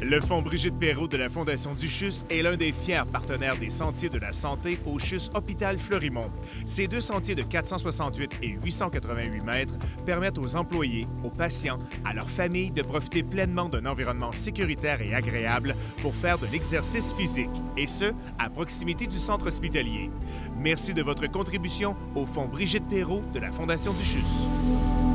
Le Fonds Brigitte Perrault de la Fondation Duchus est l'un des fiers partenaires des Sentiers de la Santé au CHUS Hôpital Fleurimont. Ces deux sentiers de 468 et 888 mètres permettent aux employés, aux patients, à leurs familles de profiter pleinement d'un environnement sécuritaire et agréable pour faire de l'exercice physique, et ce, à proximité du centre hospitalier. Merci de votre contribution au Fonds Brigitte Perrault de la Fondation Duchus.